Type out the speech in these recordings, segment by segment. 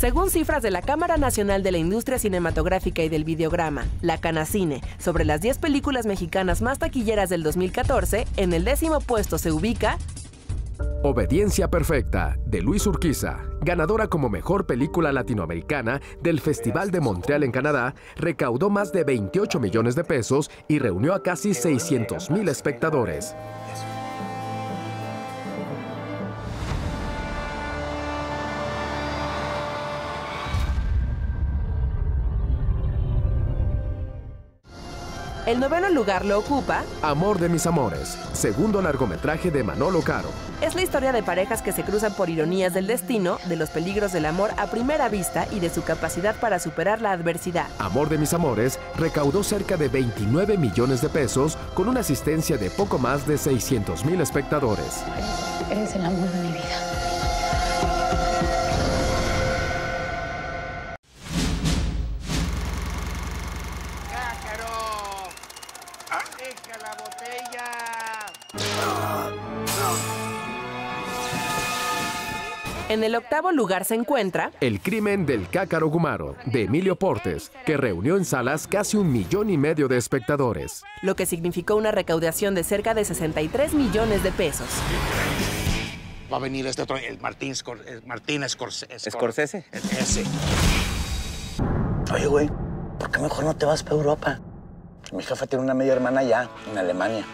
Según cifras de la Cámara Nacional de la Industria Cinematográfica y del Videograma, la Canacine, sobre las 10 películas mexicanas más taquilleras del 2014, en el décimo puesto se ubica Obediencia Perfecta, de Luis Urquiza, ganadora como mejor película latinoamericana del Festival de Montreal en Canadá, recaudó más de 28 millones de pesos y reunió a casi 600 mil espectadores. El noveno lugar lo ocupa Amor de mis amores, segundo largometraje de Manolo Caro. Es la historia de parejas que se cruzan por ironías del destino, de los peligros del amor a primera vista y de su capacidad para superar la adversidad. Amor de mis amores recaudó cerca de 29 millones de pesos con una asistencia de poco más de 600 mil espectadores. Eres el amor de mi vida. En el octavo lugar se encuentra El crimen del Cácaro Gumaro, de Emilio Portes, que reunió en salas casi un millón y medio de espectadores. lo que significó una recaudación de cerca de 63 millones de pesos. Va a venir este otro, el Martín, Scor- el Martín Scorse- Scor- ¿Scorsese? Ese. Oye, güey, ¿por qué mejor no te vas para Europa? Mi jefa tiene una media hermana allá, en Alemania.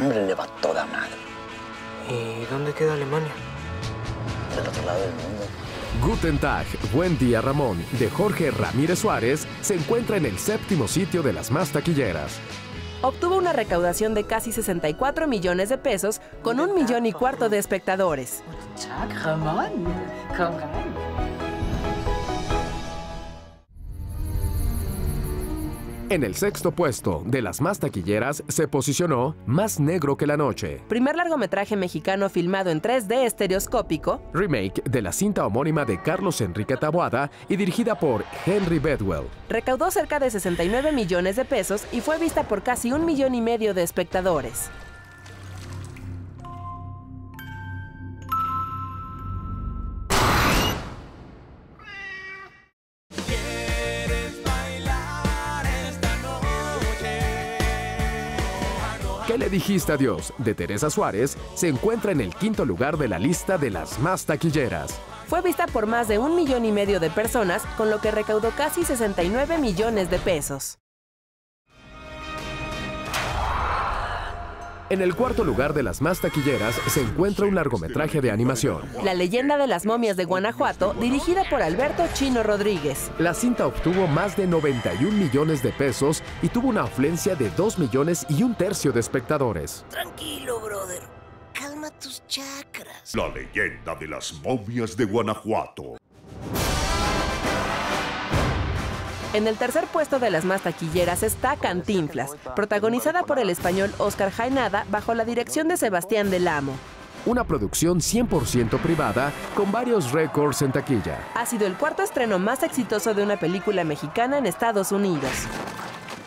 Hombre, le va toda madre. ¿Y dónde queda Alemania? Del otro lado del mundo. Guten Tag, Buen Día Ramón, de Jorge Ramírez Suárez, se encuentra en el séptimo sitio de las más taquilleras. Obtuvo una recaudación de casi 64 millones de pesos con un millón y cuarto de espectadores. Tag. En el sexto puesto de las más taquilleras se posicionó Más Negro que la Noche, Primer largometraje mexicano filmado en 3D estereoscópico, remake de la cinta homónima de Carlos Enrique Taboada y dirigida por Henry Bedwell. recaudó cerca de 69 millones de pesos y fue vista por casi un millón y medio de espectadores. ¿Qué le dijiste a Dios? de Teresa Suárez se encuentra en el quinto lugar de la lista de las más taquilleras. Fue vista por más de un millón y medio de personas, con lo que recaudó casi 69 millones de pesos. En el cuarto lugar de las más taquilleras se encuentra un largometraje de animación. La leyenda de las momias de Guanajuato, dirigida por Alberto Chino Rodríguez. La cinta obtuvo más de 91 millones de pesos y tuvo una afluencia de 2 millones y un tercio de espectadores. Tranquilo, brother. Calma tus chakras. La leyenda de las momias de Guanajuato. En el tercer puesto de las más taquilleras está Cantinflas, protagonizada por el español Oscar Jaenada bajo la dirección de Sebastián Del Amo. Una producción 100% privada con varios récords en taquilla. Ha sido el cuarto estreno más exitoso de una película mexicana en Estados Unidos.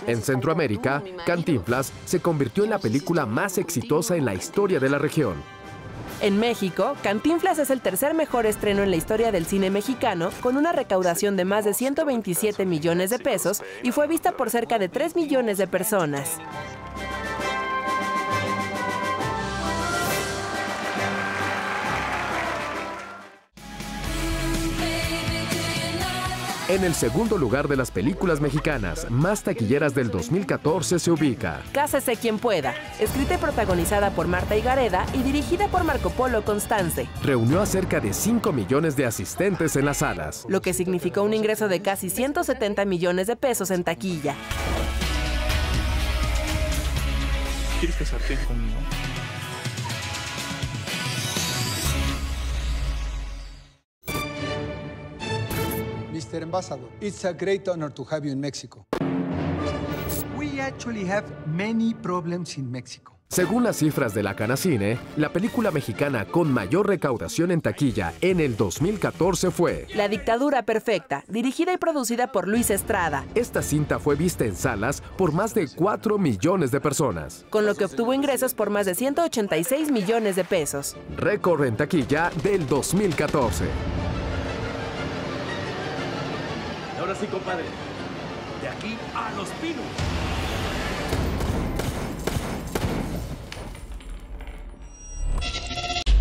En Centroamérica, Cantinflas se convirtió en la película más exitosa en la historia de la región. En México, Cantinflas es el tercer mejor estreno en la historia del cine mexicano, con una recaudación de más de 127 millones de pesos y fue vista por cerca de 3 millones de personas. En el segundo lugar de las películas mexicanas más taquilleras del 2014 se ubica Cásese quien pueda, escrita y protagonizada por Marta Higareda y dirigida por Marco Polo Constance, reunió a cerca de 5 millones de asistentes en las salas. lo que significó un ingreso de casi 170 millones de pesos en taquilla. ¿Quieres casarte conmigo? Mr. Ambassador, it's a great honor to have you in Mexico. We actually have many problems in Mexico. Según las cifras de la Canacine, la película mexicana con mayor recaudación en taquilla en el 2014 fue. La dictadura perfecta, dirigida y producida por Luis Estrada, Esta cinta fue vista en salas por más de 4 millones de personas. con lo que obtuvo ingresos por más de 186 millones de pesos. Récord en taquilla del 2014. Ahora sí, compadre. De aquí a los pinos.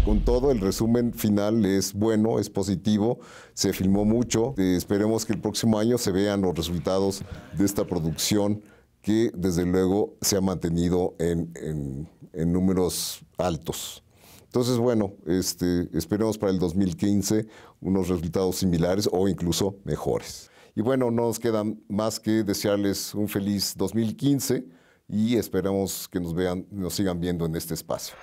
Con todo, el resumen final es bueno, es positivo, se filmó mucho. Eh, esperemos que el próximo año se vean los resultados de esta producción que desde luego se ha mantenido en, en- en números altos. Entonces, bueno, este, esperemos para el 2015 unos resultados similares o incluso mejores. Y bueno, no nos queda más que desearles un feliz 2015 y esperamos que nos vean, nos sigan viendo en este espacio.